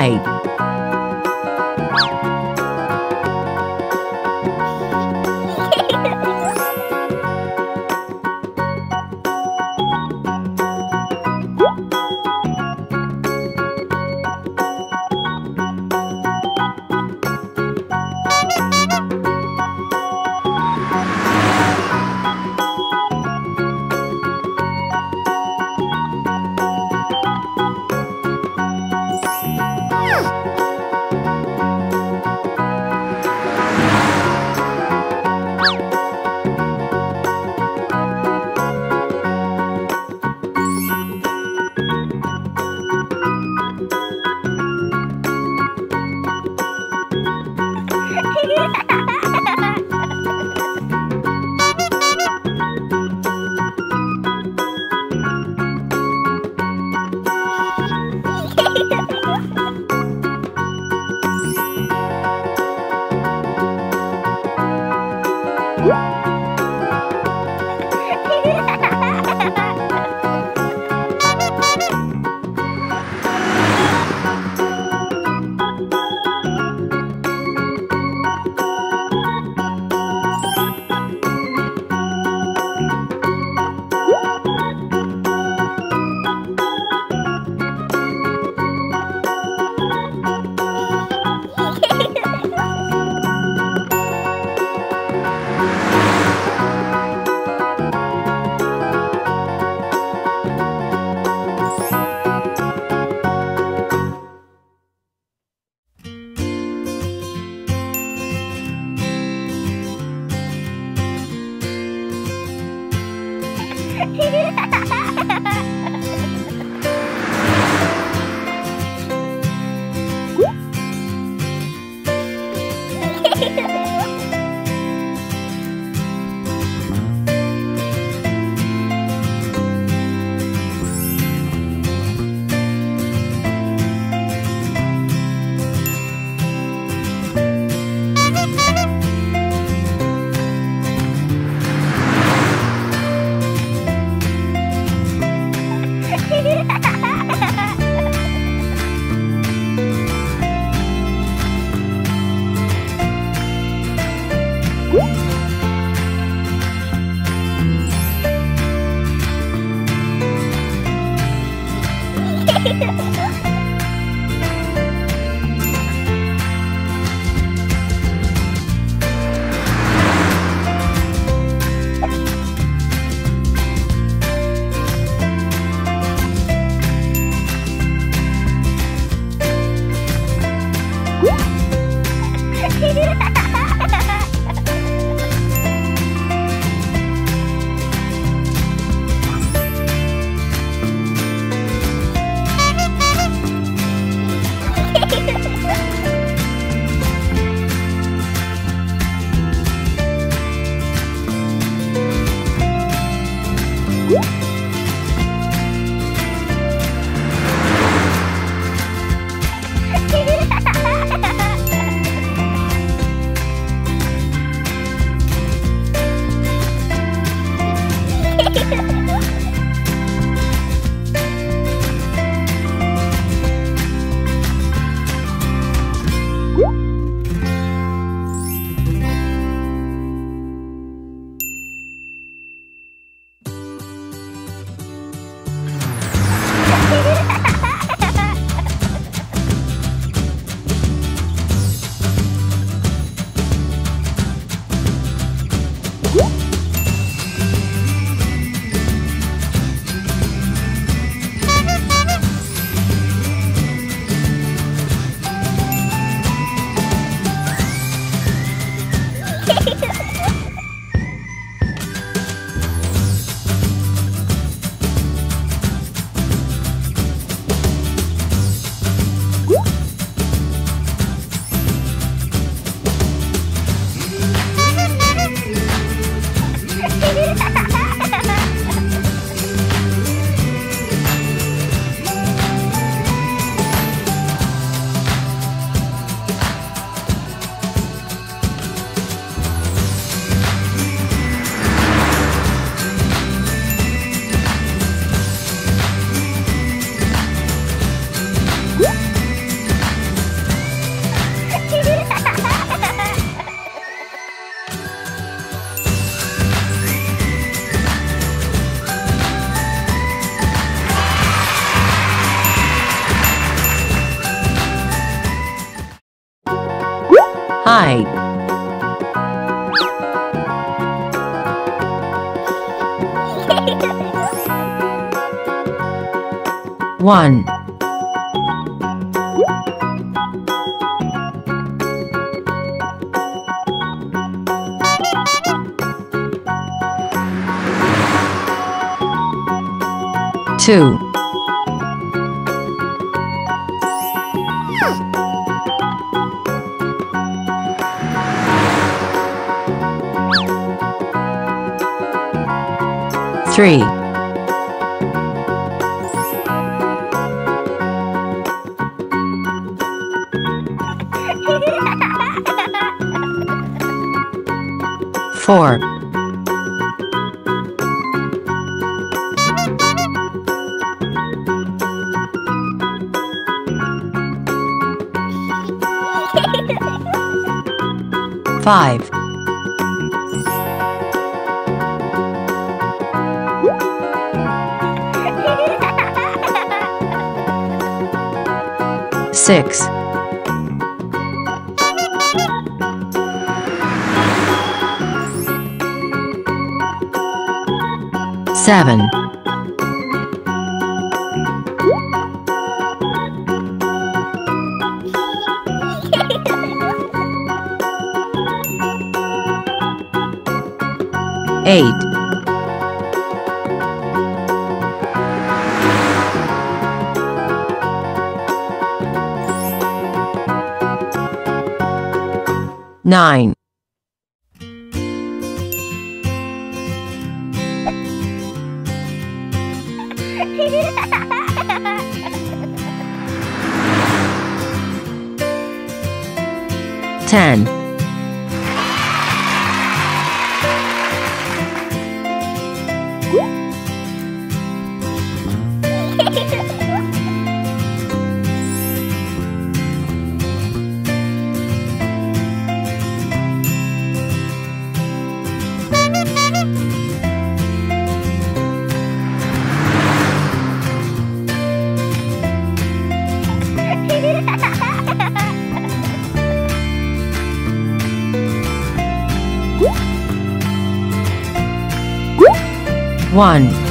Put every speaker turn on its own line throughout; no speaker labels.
Bye. 嘿嘿哈哈哈哈哈 꼭 right. One. Two. Three. Four. Five. Six. Seven. Eight. Nine. Ten. One.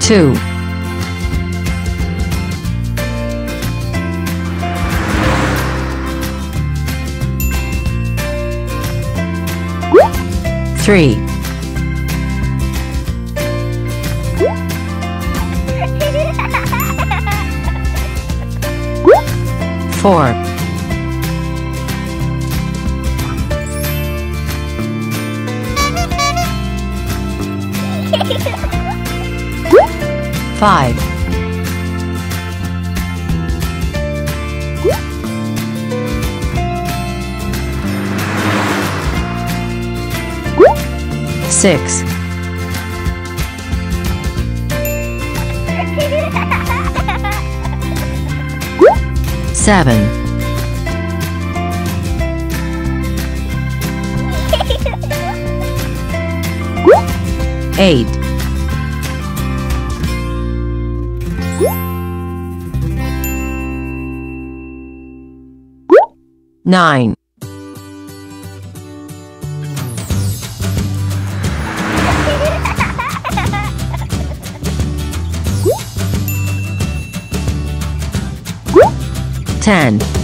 Two. Three. Four. Five. Six. Seven. Eight. Nine. Ten.